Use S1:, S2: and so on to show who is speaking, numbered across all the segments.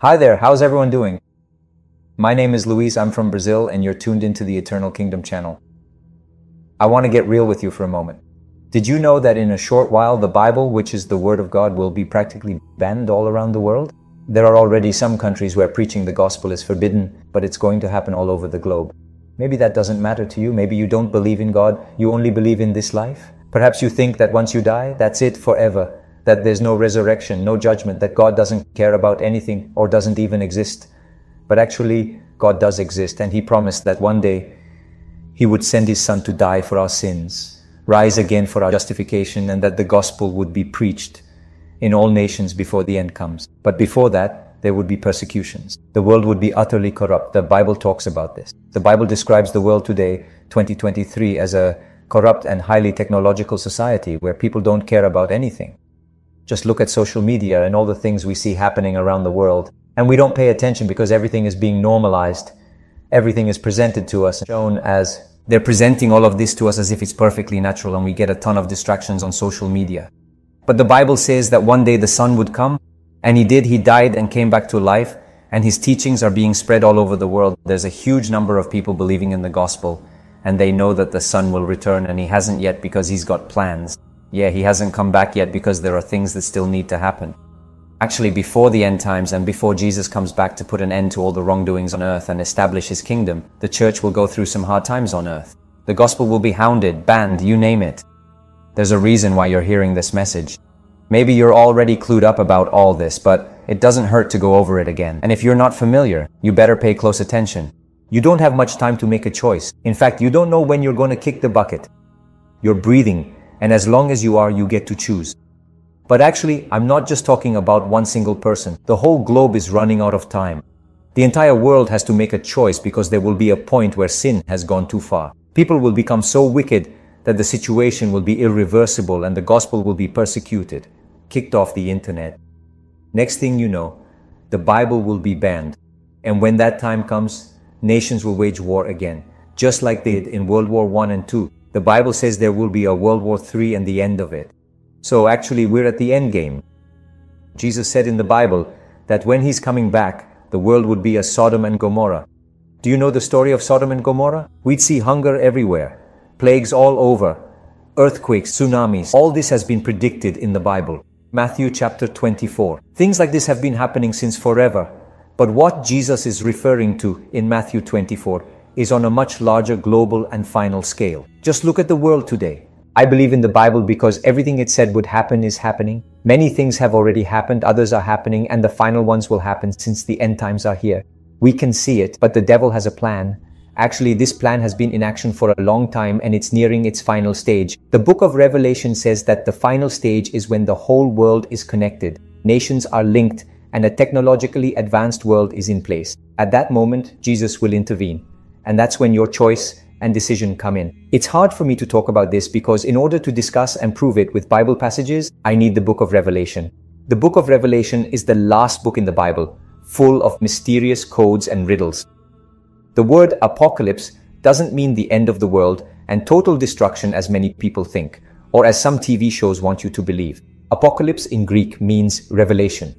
S1: Hi there, how's everyone doing? My name is Luiz, I'm from Brazil, and you're tuned into the Eternal Kingdom channel. I want to get real with you for a moment. Did you know that in a short while, the Bible, which is the Word of God, will be practically banned all around the world? There are already some countries where preaching the gospel is forbidden, but it's going to happen all over the globe. Maybe that doesn't matter to you. Maybe you don't believe in God. You only believe in this life. Perhaps you think that once you die, that's it forever that there's no resurrection, no judgment, that God doesn't care about anything or doesn't even exist. But actually, God does exist, and He promised that one day He would send His Son to die for our sins, rise again for our justification, and that the gospel would be preached in all nations before the end comes. But before that, there would be persecutions. The world would be utterly corrupt. The Bible talks about this. The Bible describes the world today, 2023, as a corrupt and highly technological society where people don't care about anything. Just look at social media and all the things we see happening around the world. And we don't pay attention because everything is being normalized. Everything is presented to us, shown as they're presenting all of this to us as if it's perfectly natural and we get a ton of distractions on social media. But the Bible says that one day the Son would come and he did, he died and came back to life and his teachings are being spread all over the world. There's a huge number of people believing in the gospel and they know that the Son will return and he hasn't yet because he's got plans. Yeah, he hasn't come back yet because there are things that still need to happen. Actually, before the end times and before Jesus comes back to put an end to all the wrongdoings on earth and establish his kingdom, the church will go through some hard times on earth. The gospel will be hounded, banned, you name it. There's a reason why you're hearing this message. Maybe you're already clued up about all this, but it doesn't hurt to go over it again. And if you're not familiar, you better pay close attention. You don't have much time to make a choice. In fact, you don't know when you're going to kick the bucket. You're breathing, and as long as you are, you get to choose. But actually, I'm not just talking about one single person. The whole globe is running out of time. The entire world has to make a choice because there will be a point where sin has gone too far. People will become so wicked that the situation will be irreversible and the gospel will be persecuted, kicked off the internet. Next thing you know, the Bible will be banned. And when that time comes, nations will wage war again, just like they did in World War I and II. The Bible says there will be a World War III and the end of it. So actually, we're at the end game. Jesus said in the Bible that when he's coming back, the world would be a Sodom and Gomorrah. Do you know the story of Sodom and Gomorrah? We'd see hunger everywhere, plagues all over, earthquakes, tsunamis. All this has been predicted in the Bible. Matthew chapter 24. Things like this have been happening since forever. But what Jesus is referring to in Matthew 24 is on a much larger global and final scale. Just look at the world today. I believe in the Bible because everything it said would happen is happening. Many things have already happened, others are happening, and the final ones will happen since the end times are here. We can see it, but the devil has a plan. Actually, this plan has been in action for a long time and it's nearing its final stage. The book of Revelation says that the final stage is when the whole world is connected. Nations are linked and a technologically advanced world is in place. At that moment, Jesus will intervene. And that's when your choice and decision come in. It's hard for me to talk about this because in order to discuss and prove it with Bible passages, I need the book of Revelation. The book of Revelation is the last book in the Bible, full of mysterious codes and riddles. The word apocalypse doesn't mean the end of the world and total destruction as many people think, or as some TV shows want you to believe. Apocalypse in Greek means revelation.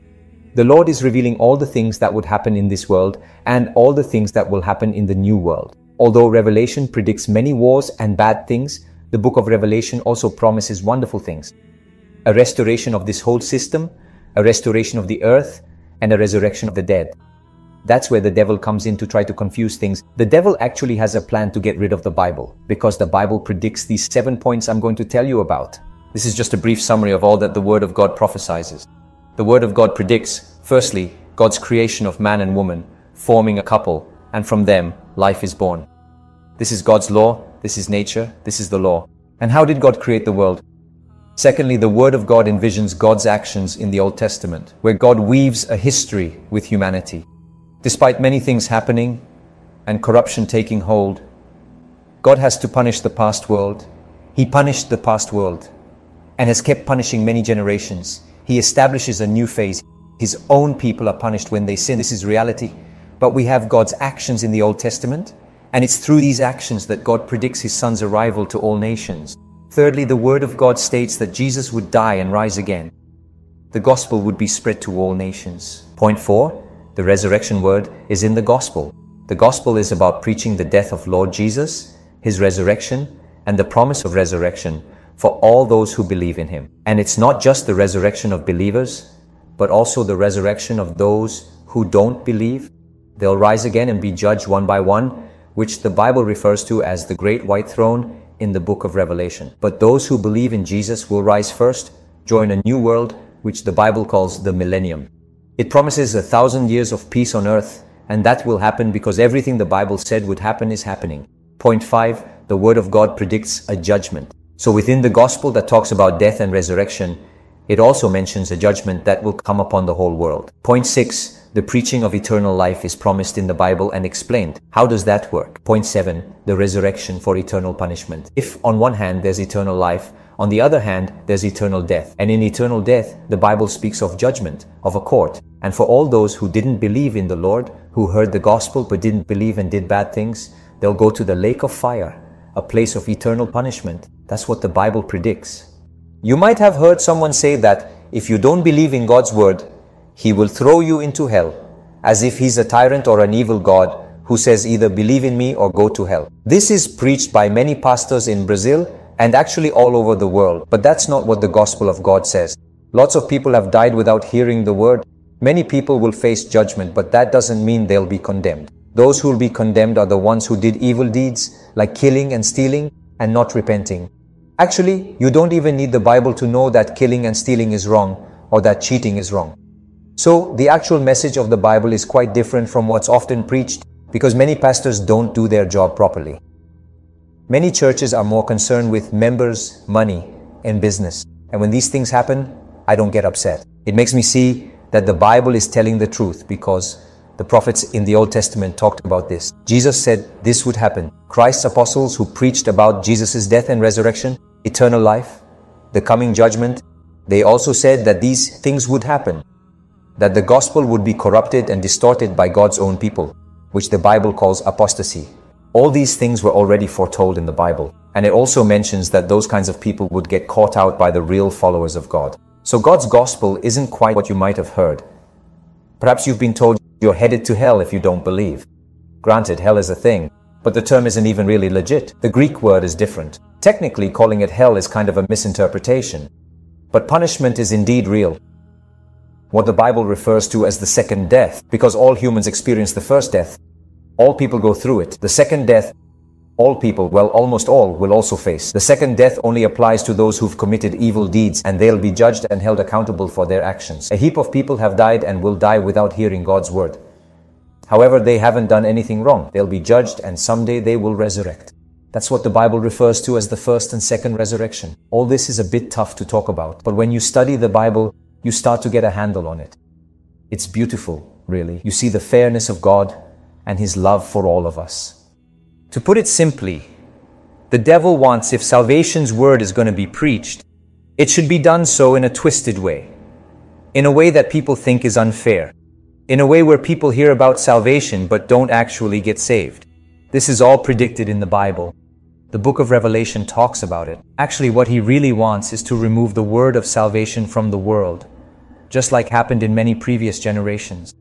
S1: The Lord is revealing all the things that would happen in this world and all the things that will happen in the new world. Although Revelation predicts many wars and bad things, the book of Revelation also promises wonderful things. A restoration of this whole system, a restoration of the earth, and a resurrection of the dead. That's where the devil comes in to try to confuse things. The devil actually has a plan to get rid of the Bible because the Bible predicts these seven points I'm going to tell you about. This is just a brief summary of all that the Word of God prophesies. The Word of God predicts, firstly, God's creation of man and woman, forming a couple, and from them, life is born. This is God's law, this is nature, this is the law. And how did God create the world? Secondly, the Word of God envisions God's actions in the Old Testament, where God weaves a history with humanity. Despite many things happening and corruption taking hold, God has to punish the past world. He punished the past world and has kept punishing many generations. He establishes a new phase. His own people are punished when they sin. This is reality. But we have God's actions in the Old Testament, and it's through these actions that God predicts his son's arrival to all nations. Thirdly, the word of God states that Jesus would die and rise again. The gospel would be spread to all nations. Point four, The resurrection word is in the gospel. The gospel is about preaching the death of Lord Jesus, his resurrection, and the promise of resurrection for all those who believe in him. And it's not just the resurrection of believers, but also the resurrection of those who don't believe. They'll rise again and be judged one by one, which the Bible refers to as the great white throne in the book of Revelation. But those who believe in Jesus will rise first, join a new world, which the Bible calls the millennium. It promises a thousand years of peace on earth, and that will happen because everything the Bible said would happen is happening. Point five, the Word of God predicts a judgment. So within the gospel that talks about death and resurrection, it also mentions a judgment that will come upon the whole world. Point six, the preaching of eternal life is promised in the Bible and explained. How does that work? Point seven, the resurrection for eternal punishment. If on one hand there's eternal life, on the other hand, there's eternal death. And in eternal death, the Bible speaks of judgment, of a court. And for all those who didn't believe in the Lord, who heard the gospel but didn't believe and did bad things, they'll go to the lake of fire, a place of eternal punishment. That's what the Bible predicts. You might have heard someone say that if you don't believe in God's word, He will throw you into hell, as if He's a tyrant or an evil God who says either believe in me or go to hell. This is preached by many pastors in Brazil and actually all over the world. But that's not what the gospel of God says. Lots of people have died without hearing the word. Many people will face judgment, but that doesn't mean they'll be condemned. Those who will be condemned are the ones who did evil deeds, like killing and stealing, and not repenting. Actually, you don't even need the Bible to know that killing and stealing is wrong, or that cheating is wrong. So, the actual message of the Bible is quite different from what's often preached because many pastors don't do their job properly. Many churches are more concerned with members, money, and business. And when these things happen, I don't get upset. It makes me see that the Bible is telling the truth because the prophets in the Old Testament talked about this. Jesus said this would happen. Christ's apostles who preached about Jesus' death and resurrection, eternal life, the coming judgment, they also said that these things would happen, that the gospel would be corrupted and distorted by God's own people, which the Bible calls apostasy. All these things were already foretold in the Bible, and it also mentions that those kinds of people would get caught out by the real followers of God. So God's gospel isn't quite what you might have heard. Perhaps you've been told you're headed to hell if you don't believe. Granted, hell is a thing, but the term isn't even really legit. The Greek word is different. Technically, calling it hell is kind of a misinterpretation. But punishment is indeed real. What the Bible refers to as the second death, because all humans experience the first death, all people go through it. The second death, all people, well, almost all, will also face. The second death only applies to those who've committed evil deeds, and they'll be judged and held accountable for their actions. A heap of people have died and will die without hearing God's word. However, they haven't done anything wrong. They'll be judged, and someday they will resurrect. That's what the Bible refers to as the first and second resurrection. All this is a bit tough to talk about, but when you study the Bible, you start to get a handle on it. It's beautiful, really. You see the fairness of God, and his love for all of us. To put it simply, the devil wants if salvation's word is going to be preached, it should be done so in a twisted way, in a way that people think is unfair, in a way where people hear about salvation but don't actually get saved. This is all predicted in the Bible. The book of Revelation talks about it. Actually, what he really wants is to remove the word of salvation from the world, just like happened in many previous generations.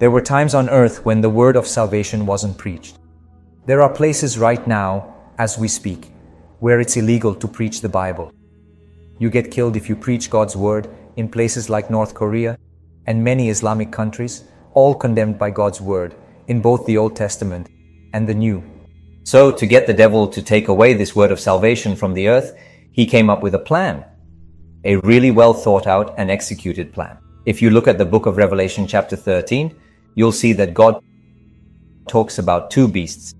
S1: There were times on earth when the word of salvation wasn't preached. There are places right now, as we speak, where it's illegal to preach the Bible. You get killed if you preach God's word in places like North Korea and many Islamic countries, all condemned by God's word in both the Old Testament and the New. So, to get the devil to take away this word of salvation from the earth, he came up with a plan. A really well thought out and executed plan. If you look at the book of Revelation chapter 13, you'll see that God talks about two beasts.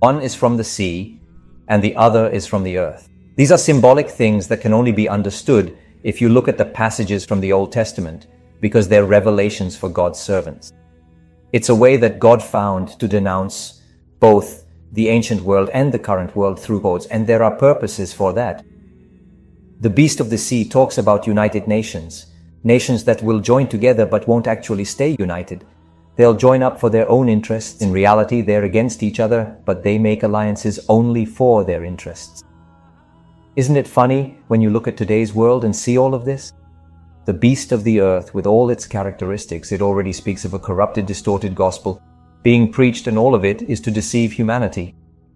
S1: One is from the sea, and the other is from the earth. These are symbolic things that can only be understood if you look at the passages from the Old Testament, because they're revelations for God's servants. It's a way that God found to denounce both the ancient world and the current world through codes, and there are purposes for that. The beast of the sea talks about united nations, nations that will join together but won't actually stay united. They'll join up for their own interests. In reality, they're against each other, but they make alliances only for their interests. Isn't it funny when you look at today's world and see all of this? The beast of the earth with all its characteristics, it already speaks of a corrupted, distorted gospel being preached, and all of it is to deceive humanity.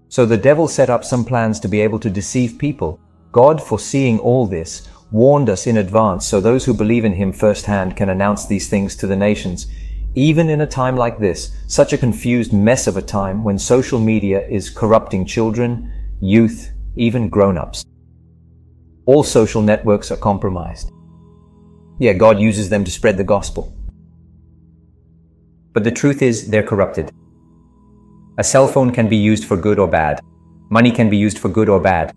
S1: So the devil set up some plans to be able to deceive people. God, foreseeing all this, warned us in advance so those who believe in him firsthand can announce these things to the nations. Even in a time like this, such a confused mess of a time when social media is corrupting children, youth, even grown-ups. All social networks are compromised. Yeah, God uses them to spread the gospel. But the truth is, they're corrupted. A cell phone can be used for good or bad. Money can be used for good or bad.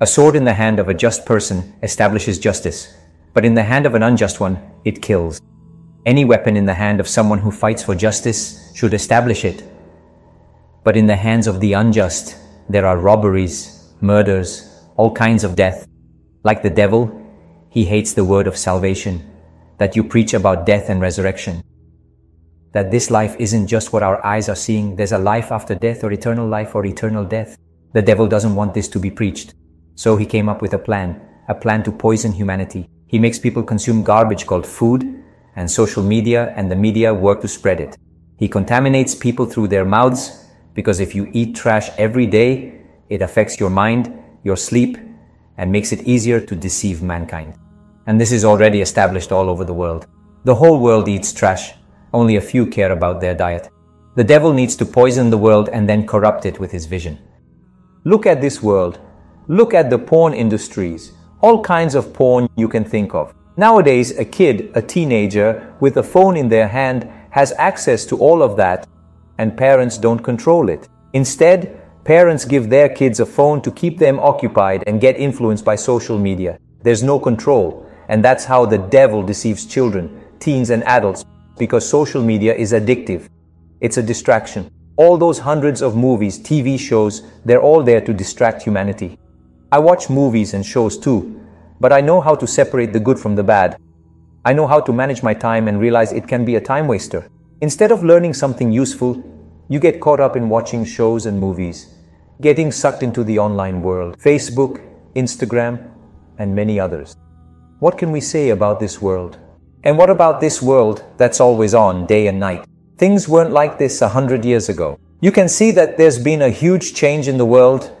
S1: A sword in the hand of a just person establishes justice, but in the hand of an unjust one, it kills. Any weapon in the hand of someone who fights for justice should establish it. But in the hands of the unjust, there are robberies, murders, all kinds of death. Like the devil, he hates the word of salvation, that you preach about death and resurrection that this life isn't just what our eyes are seeing. There's a life after death or eternal life or eternal death. The devil doesn't want this to be preached. So he came up with a plan, a plan to poison humanity. He makes people consume garbage called food and social media and the media work to spread it. He contaminates people through their mouths because if you eat trash every day, it affects your mind, your sleep, and makes it easier to deceive mankind. And this is already established all over the world. The whole world eats trash only a few care about their diet. The devil needs to poison the world and then corrupt it with his vision. Look at this world. Look at the porn industries. All kinds of porn you can think of. Nowadays, a kid, a teenager, with a phone in their hand has access to all of that, and parents don't control it. Instead, parents give their kids a phone to keep them occupied and get influenced by social media. There's no control, and that's how the devil deceives children, teens, and adults because social media is addictive. It's a distraction. All those hundreds of movies, TV shows, they're all there to distract humanity. I watch movies and shows too, but I know how to separate the good from the bad. I know how to manage my time and realize it can be a time waster. Instead of learning something useful, you get caught up in watching shows and movies, getting sucked into the online world, Facebook, Instagram, and many others. What can we say about this world? And what about this world that's always on day and night? Things weren't like this a hundred years ago. You can see that there's been a huge change in the world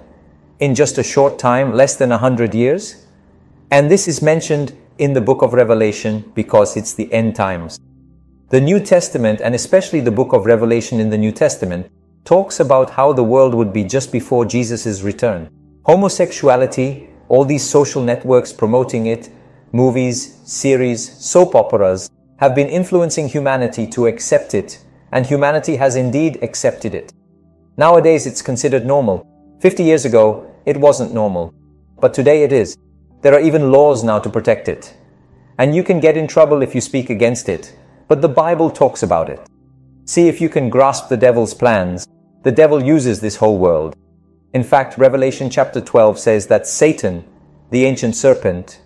S1: in just a short time, less than a hundred years. And this is mentioned in the book of Revelation because it's the end times. The New Testament, and especially the book of Revelation in the New Testament, talks about how the world would be just before Jesus' return. Homosexuality, all these social networks promoting it, movies, series, soap operas have been influencing humanity to accept it, and humanity has indeed accepted it. Nowadays it's considered normal. 50 years ago, it wasn't normal. But today it is. There are even laws now to protect it. And you can get in trouble if you speak against it. But the Bible talks about it. See if you can grasp the devil's plans. The devil uses this whole world. In fact, Revelation chapter 12 says that Satan, the ancient serpent,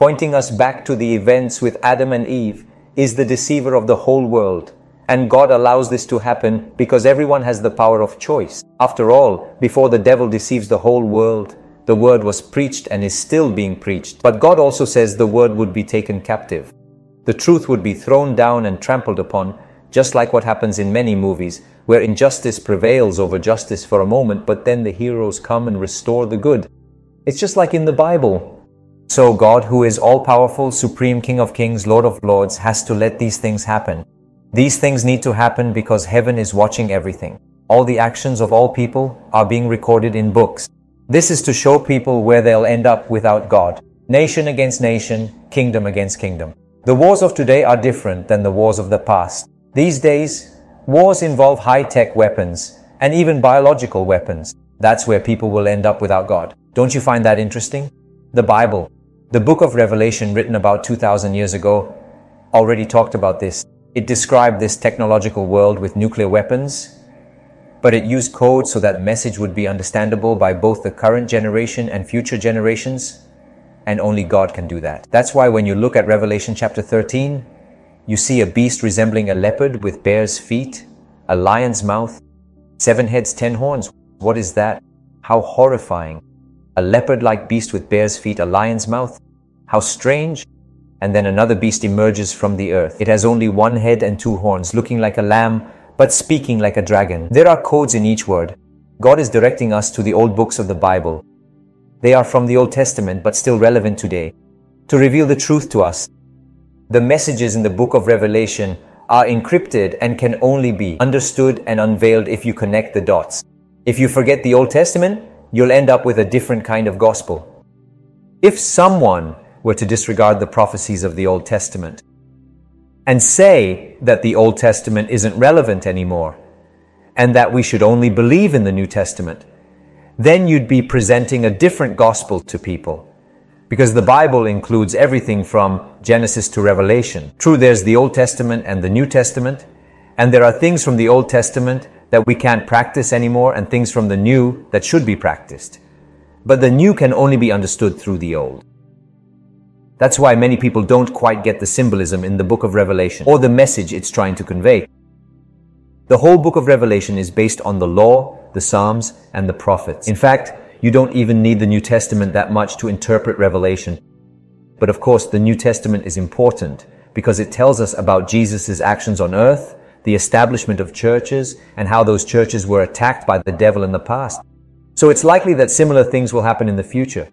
S1: pointing us back to the events with Adam and Eve, is the deceiver of the whole world. And God allows this to happen because everyone has the power of choice. After all, before the devil deceives the whole world, the word was preached and is still being preached. But God also says the word would be taken captive. The truth would be thrown down and trampled upon, just like what happens in many movies, where injustice prevails over justice for a moment, but then the heroes come and restore the good. It's just like in the Bible. So God, who is all-powerful, supreme King of kings, Lord of lords, has to let these things happen. These things need to happen because heaven is watching everything. All the actions of all people are being recorded in books. This is to show people where they'll end up without God. Nation against nation, kingdom against kingdom. The wars of today are different than the wars of the past. These days, wars involve high-tech weapons and even biological weapons. That's where people will end up without God. Don't you find that interesting? The Bible, the book of Revelation, written about 2,000 years ago, already talked about this. It described this technological world with nuclear weapons, but it used code so that message would be understandable by both the current generation and future generations, and only God can do that. That's why when you look at Revelation chapter 13, you see a beast resembling a leopard with bear's feet, a lion's mouth, seven heads, ten horns. What is that? How horrifying. A leopard-like beast with bear's feet, a lion's mouth. How strange. and then another beast emerges from the earth. It has only one head and two horns, looking like a lamb, but speaking like a dragon. There are codes in each word. God is directing us to the old books of the Bible. They are from the Old Testament, but still relevant today, to reveal the truth to us. The messages in the book of Revelation are encrypted and can only be understood and unveiled if you connect the dots. If you forget the Old Testament, you'll end up with a different kind of gospel. If someone were to disregard the prophecies of the Old Testament and say that the Old Testament isn't relevant anymore and that we should only believe in the New Testament, then you'd be presenting a different gospel to people. Because the Bible includes everything from Genesis to Revelation. True, there's the Old Testament and the New Testament, and there are things from the Old Testament that we can't practice anymore and things from the New that should be practiced. But the New can only be understood through the Old. That's why many people don't quite get the symbolism in the book of Revelation or the message it's trying to convey. The whole book of Revelation is based on the law, the Psalms, and the prophets. In fact, you don't even need the New Testament that much to interpret Revelation. But of course, the New Testament is important because it tells us about Jesus' actions on earth, the establishment of churches, and how those churches were attacked by the devil in the past. So it's likely that similar things will happen in the future.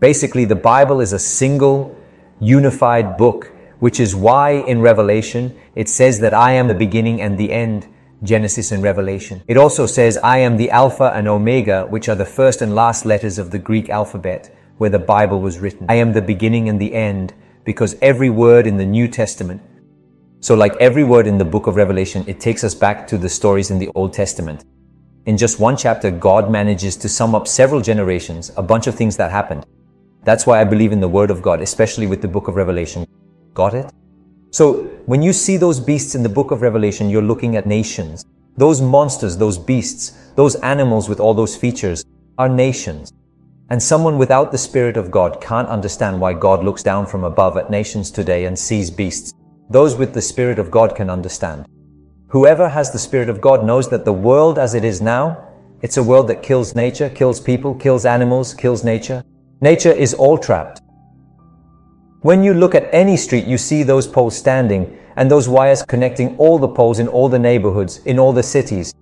S1: Basically, the Bible is a single, unified book, which is why in Revelation it says that I am the beginning and the end, Genesis and Revelation. It also says I am the Alpha and Omega, which are the first and last letters of the Greek alphabet, where the Bible was written. I am the beginning and the end, because every word in the New Testament so like every word in the book of Revelation, it takes us back to the stories in the Old Testament. In just one chapter, God manages to sum up several generations, a bunch of things that happened. That's why I believe in the Word of God, especially with the book of Revelation. Got it? So when you see those beasts in the book of Revelation, you're looking at nations. Those monsters, those beasts, those animals with all those features are nations. And someone without the Spirit of God can't understand why God looks down from above at nations today and sees beasts. Those with the Spirit of God can understand. Whoever has the Spirit of God knows that the world as it is now, it's a world that kills nature, kills people, kills animals, kills nature. Nature is all trapped. When you look at any street, you see those poles standing and those wires connecting all the poles in all the neighborhoods, in all the cities.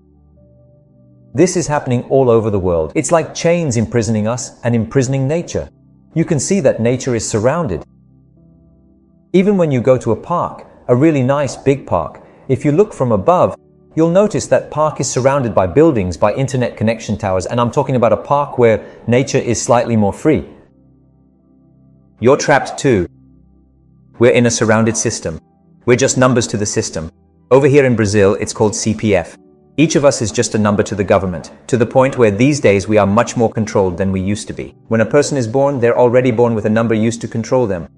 S1: This is happening all over the world. It's like chains imprisoning us and imprisoning nature. You can see that nature is surrounded. Even when you go to a park, a really nice big park, if you look from above, you'll notice that park is surrounded by buildings, by internet connection towers, and I'm talking about a park where nature is slightly more free. You're trapped too. We're in a surrounded system. We're just numbers to the system. Over here in Brazil, it's called CPF. Each of us is just a number to the government, to the point where these days we are much more controlled than we used to be. When a person is born, they're already born with a number used to control them.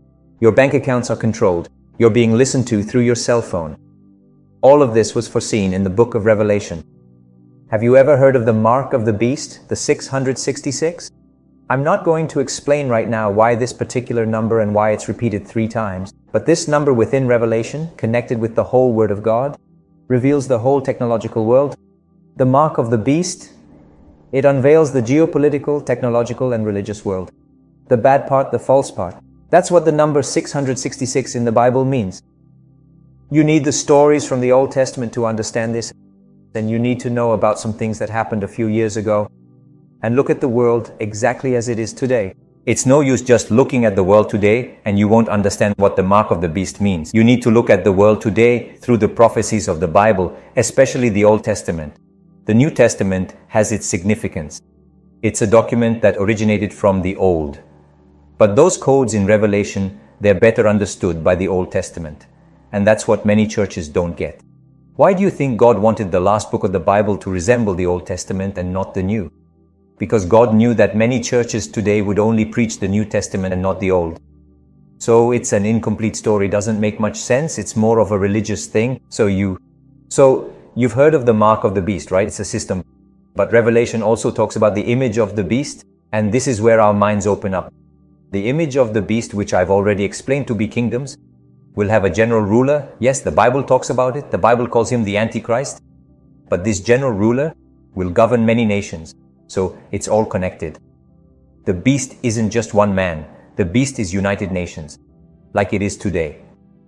S1: Your bank accounts are controlled. You're being listened to through your cell phone. All of this was foreseen in the book of Revelation. Have you ever heard of the mark of the beast, the 666? I'm not going to explain right now why this particular number and why it's repeated three times, but this number within Revelation, connected with the whole Word of God, reveals the whole technological world. The mark of the beast, it unveils the geopolitical, technological, and religious world. The bad part, the false part. That's what the number 666 in the Bible means. You need the stories from the Old Testament to understand this, and you need to know about some things that happened a few years ago and look at the world exactly as it is today. It's no use just looking at the world today and you won't understand what the mark of the beast means. You need to look at the world today through the prophecies of the Bible, especially the Old Testament. The New Testament has its significance. It's a document that originated from the Old. But those codes in Revelation, they're better understood by the Old Testament. And that's what many churches don't get. Why do you think God wanted the last book of the Bible to resemble the Old Testament and not the New? Because God knew that many churches today would only preach the New Testament and not the Old. So it's an incomplete story, doesn't make much sense. It's more of a religious thing. So you, so you've heard of the mark of the beast, right? It's a system. But Revelation also talks about the image of the beast. And this is where our minds open up. The image of the beast, which I've already explained to be kingdoms, will have a general ruler. Yes, the Bible talks about it. The Bible calls him the Antichrist. But this general ruler will govern many nations. So it's all connected. The beast isn't just one man. The beast is United Nations. like it is today.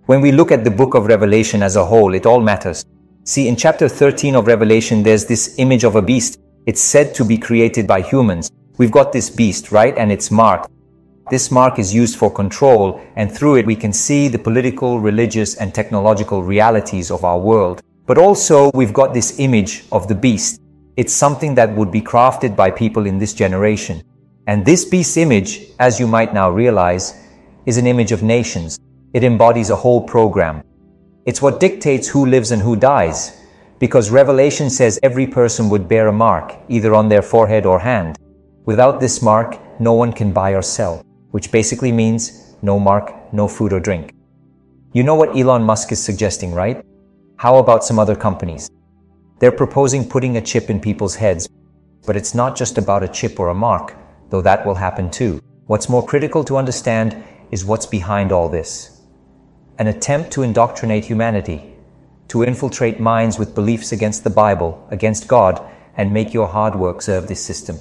S1: When we look at the book of Revelation as a whole, it all matters. See, in chapter 13 of Revelation, there's this image of a beast. It's said to be created by humans. We've got this beast, right? And it's marked. This mark is used for control, and through it we can see the political, religious, and technological realities of our world. But also, we've got this image of the beast. It's something that would be crafted by people in this generation. And this beast image, as you might now realize, is an image of nations. It embodies a whole program. It's what dictates who lives and who dies, because Revelation says every person would bear a mark, either on their forehead or hand. Without this mark, no one can buy or sell which basically means no mark, no food or drink. You know what Elon Musk is suggesting, right? How about some other companies? They're proposing putting a chip in people's heads, but it's not just about a chip or a mark, though that will happen too. What's more critical to understand is what's behind all this. An attempt to indoctrinate humanity, to infiltrate minds with beliefs against the Bible, against God, and make your hard work serve this system.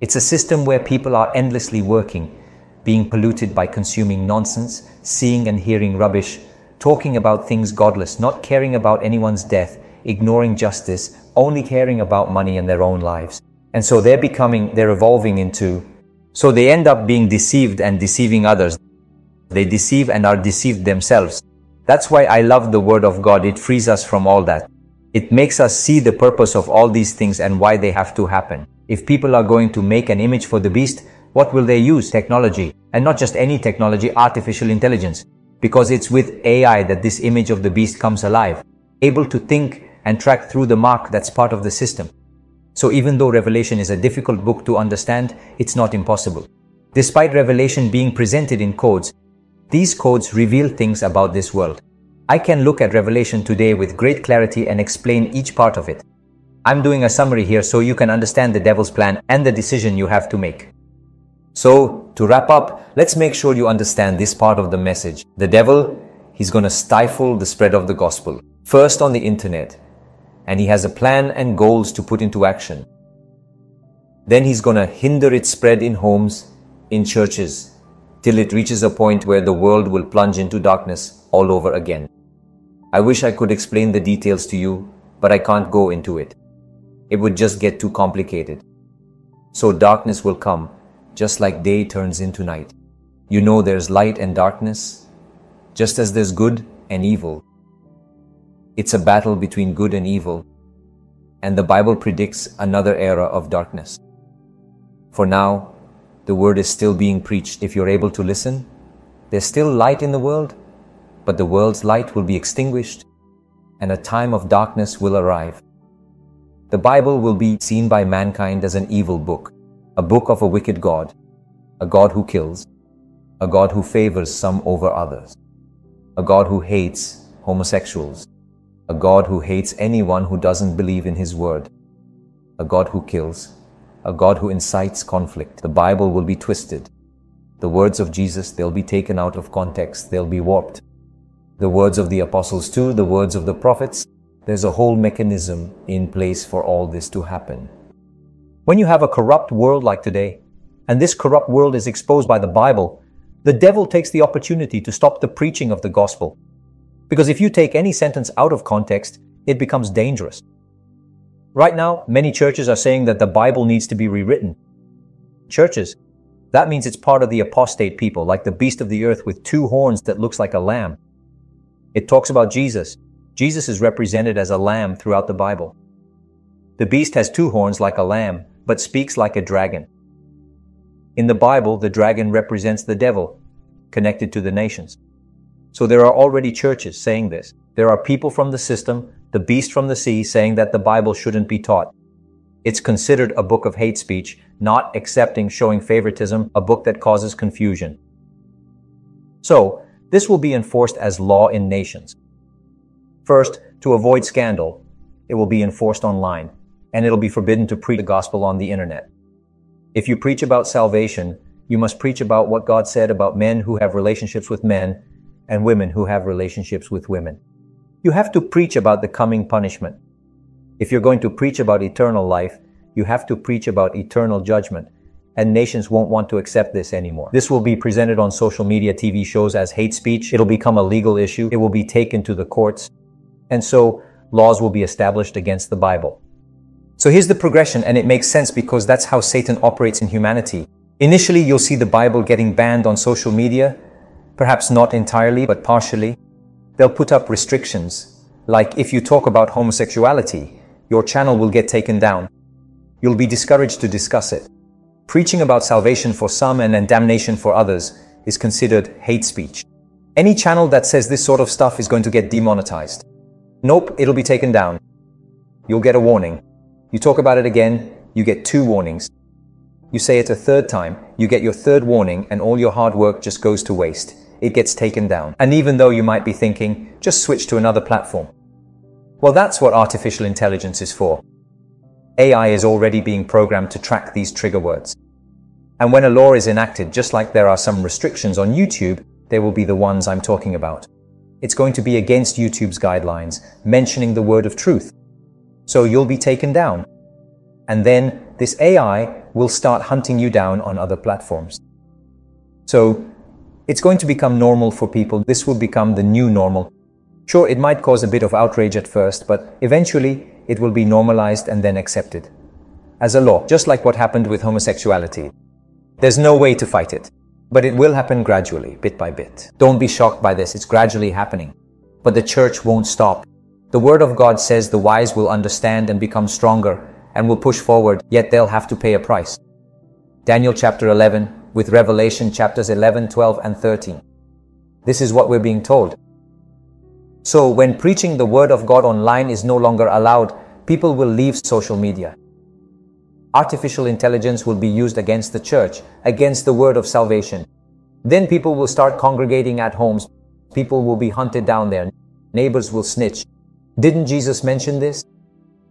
S1: It's a system where people are endlessly working, being polluted by consuming nonsense, seeing and hearing rubbish, talking about things godless, not caring about anyone's death, ignoring justice, only caring about money and their own lives. And so they're becoming, they're evolving into, so they end up being deceived and deceiving others. They deceive and are deceived themselves. That's why I love the Word of God. It frees us from all that. It makes us see the purpose of all these things and why they have to happen. If people are going to make an image for the beast, what will they use? Technology. And not just any technology, artificial intelligence. Because it's with AI that this image of the beast comes alive, able to think and track through the mark that's part of the system. So even though Revelation is a difficult book to understand, it's not impossible. Despite Revelation being presented in codes, these codes reveal things about this world. I can look at Revelation today with great clarity and explain each part of it. I'm doing a summary here so you can understand the devil's plan and the decision you have to make. So, to wrap up, let's make sure you understand this part of the message. The devil, he's going to stifle the spread of the gospel. First on the internet. And he has a plan and goals to put into action. Then he's going to hinder its spread in homes, in churches, till it reaches a point where the world will plunge into darkness all over again. I wish I could explain the details to you, but I can't go into it. It would just get too complicated. So darkness will come just like day turns into night. You know there's light and darkness, just as there's good and evil. It's a battle between good and evil, and the Bible predicts another era of darkness. For now, the word is still being preached. If you're able to listen, there's still light in the world, but the world's light will be extinguished, and a time of darkness will arrive. The Bible will be seen by mankind as an evil book a book of a wicked God, a God who kills, a God who favors some over others, a God who hates homosexuals, a God who hates anyone who doesn't believe in His word, a God who kills, a God who incites conflict. The Bible will be twisted. The words of Jesus, they'll be taken out of context, they'll be warped. The words of the apostles too, the words of the prophets, there's a whole mechanism in place for all this to happen. When you have a corrupt world like today, and this corrupt world is exposed by the Bible, the devil takes the opportunity to stop the preaching of the gospel. Because if you take any sentence out of context, it becomes dangerous. Right now, many churches are saying that the Bible needs to be rewritten. Churches, that means it's part of the apostate people, like the beast of the earth with two horns that looks like a lamb. It talks about Jesus. Jesus is represented as a lamb throughout the Bible. The beast has two horns like a lamb, but speaks like a dragon. In the Bible, the dragon represents the devil, connected to the nations. So there are already churches saying this. There are people from the system, the beast from the sea, saying that the Bible shouldn't be taught. It's considered a book of hate speech, not accepting showing favoritism, a book that causes confusion. So, this will be enforced as law in nations. First, to avoid scandal, it will be enforced online and it'll be forbidden to preach the gospel on the internet. If you preach about salvation, you must preach about what God said about men who have relationships with men and women who have relationships with women. You have to preach about the coming punishment. If you're going to preach about eternal life, you have to preach about eternal judgment. and nations won't want to accept this anymore. This will be presented on social media TV shows as hate speech. It'll become a legal issue. It will be taken to the courts. And so laws will be established against the Bible. So here's the progression, and it makes sense because that's how Satan operates in humanity. Initially, you'll see the Bible getting banned on social media, perhaps not entirely, but partially. They'll put up restrictions, like if you talk about homosexuality, your channel will get taken down. You'll be discouraged to discuss it. Preaching about salvation for some and then damnation for others is considered hate speech. Any channel that says this sort of stuff is going to get demonetized. Nope, it'll be taken down. You'll get a warning. You talk about it again, you get two warnings. You say it a third time, you get your third warning and all your hard work just goes to waste. It gets taken down. And even though you might be thinking, just switch to another platform. Well, that's what artificial intelligence is for. AI is already being programmed to track these trigger words. And when a law is enacted, just like there are some restrictions on YouTube, they will be the ones I'm talking about. It's going to be against YouTube's guidelines, mentioning the word of truth. So you'll be taken down. And then this AI will start hunting you down on other platforms. So it's going to become normal for people. This will become the new normal. Sure, it might cause a bit of outrage at first, but eventually it will be normalized and then accepted. As a law, just like what happened with homosexuality. There's no way to fight it. But it will happen gradually, bit by bit. Don't be shocked by this, it's gradually happening. But the church won't stop. The Word of God says the wise will understand and become stronger and will push forward, yet they'll have to pay a price. Daniel chapter 11 with Revelation chapters 11, 12, and 13. This is what we're being told. So when preaching the Word of God online is no longer allowed, people will leave social media. Artificial intelligence will be used against the church, against the Word of salvation. Then people will start congregating at homes. People will be hunted down there. Neighbors will snitch. Didn't Jesus mention this?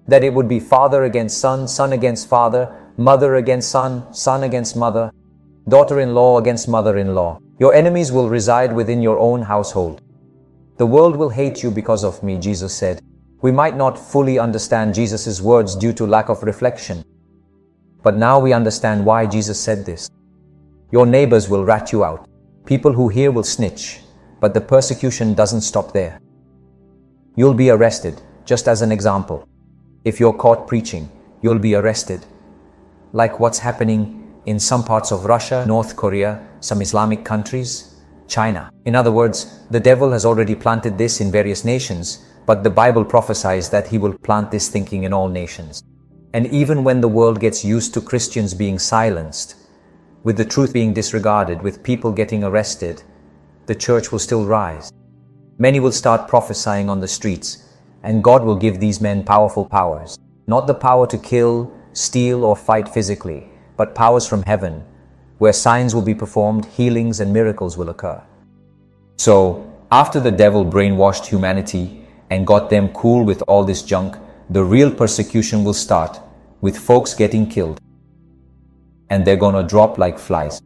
S1: That it would be father against son, son against father, mother against son, son against mother, daughter-in-law against mother-in-law. Your enemies will reside within your own household. The world will hate you because of me, Jesus said. We might not fully understand Jesus' words due to lack of reflection. But now we understand why Jesus said this. Your neighbors will rat you out. People who hear will snitch. But the persecution doesn't stop there. You'll be arrested, just as an example. If you're caught preaching, you'll be arrested. Like what's happening in some parts of Russia, North Korea, some Islamic countries, China. In other words, the devil has already planted this in various nations, but the Bible prophesies that he will plant this thinking in all nations. And even when the world gets used to Christians being silenced, with the truth being disregarded, with people getting arrested, the church will still rise. Many will start prophesying on the streets, and God will give these men powerful powers. Not the power to kill, steal, or fight physically, but powers from heaven where signs will be performed, healings and miracles will occur. So, after the devil brainwashed humanity and got them cool with all this junk, the real persecution will start with folks getting killed. And they're gonna drop like flies.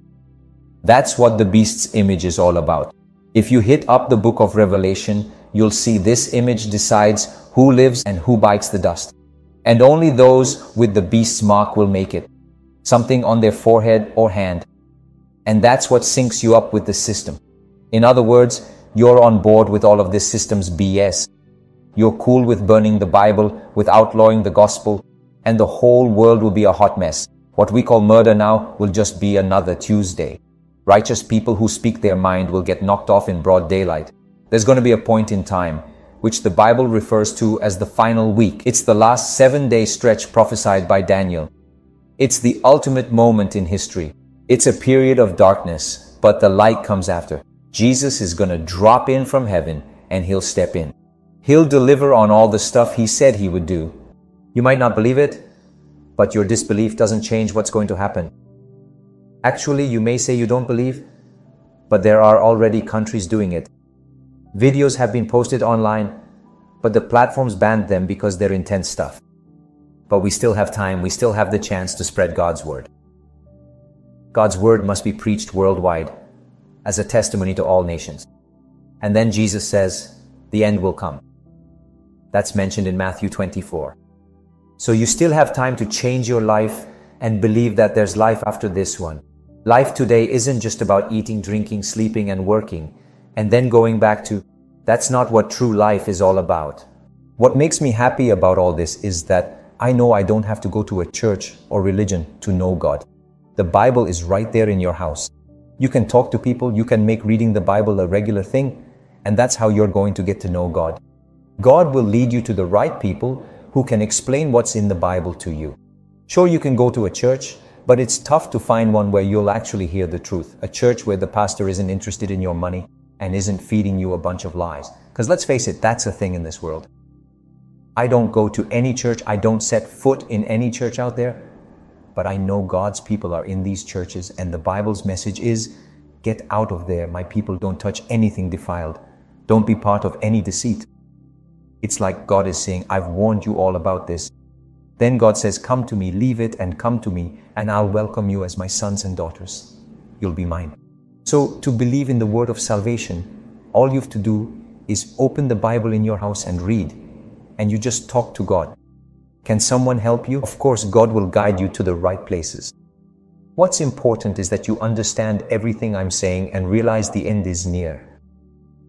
S1: That's what the beast's image is all about. If you hit up the book of Revelation, you'll see this image decides who lives and who bites the dust. And only those with the beast's mark will make it something on their forehead or hand. And that's what syncs you up with the system. In other words, you're on board with all of this system's BS. You're cool with burning the Bible, with outlawing the gospel, and the whole world will be a hot mess. What we call murder now will just be another Tuesday. Righteous people who speak their mind will get knocked off in broad daylight. There's going to be a point in time which the Bible refers to as the final week. It's the last seven day stretch prophesied by Daniel. It's the ultimate moment in history. It's a period of darkness, but the light comes after. Jesus is going to drop in from heaven and he'll step in. He'll deliver on all the stuff he said he would do. You might not believe it, but your disbelief doesn't change what's going to happen. Actually, you may say you don't believe, but there are already countries doing it. Videos have been posted online, but the platforms banned them because they're intense stuff. But we still have time, we still have the chance to spread God's word. God's word must be preached worldwide as a testimony to all nations. And then Jesus says, the end will come. That's mentioned in Matthew 24. So you still have time to change your life and believe that there's life after this one. Life today isn't just about eating, drinking, sleeping, and working, and then going back to that's not what true life is all about. What makes me happy about all this is that I know I don't have to go to a church or religion to know God. The Bible is right there in your house. You can talk to people, you can make reading the Bible a regular thing, and that's how you're going to get to know God. God will lead you to the right people who can explain what's in the Bible to you. Sure, you can go to a church, but it's tough to find one where you'll actually hear the truth. A church where the pastor isn't interested in your money and isn't feeding you a bunch of lies. Because let's face it, that's a thing in this world. I don't go to any church, I don't set foot in any church out there, but I know God's people are in these churches, and the Bible's message is get out of there. My people don't touch anything defiled. Don't be part of any deceit. It's like God is saying, I've warned you all about this. Then God says, Come to me, leave it and come to me, and I'll welcome you as my sons and daughters. You'll be mine. So, to believe in the word of salvation, all you have to do is open the Bible in your house and read, and you just talk to God. Can someone help you? Of course, God will guide you to the right places. What's important is that you understand everything I'm saying and realize the end is near.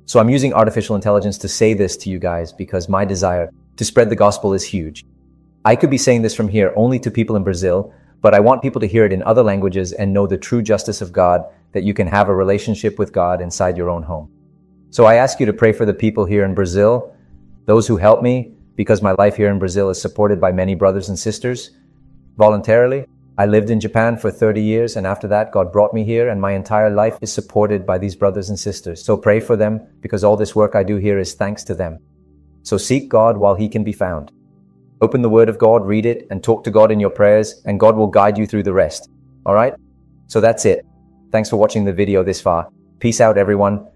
S1: So I'm using artificial intelligence to say this to you guys because my desire to spread the gospel is huge. I could be saying this from here only to people in Brazil, but I want people to hear it in other languages and know the true justice of God that you can have a relationship with God inside your own home. So I ask you to pray for the people here in Brazil, those who help me, because my life here in Brazil is supported by many brothers and sisters voluntarily. I lived in Japan for 30 years, and after that, God brought me here, and my entire life is supported by these brothers and sisters. So pray for them, because all this work I do here is thanks to them. So seek God while He can be found. Open the Word of God, read it, and talk to God in your prayers, and God will guide you through the rest. All right? So that's it. Thanks for watching the video this far. Peace out, everyone.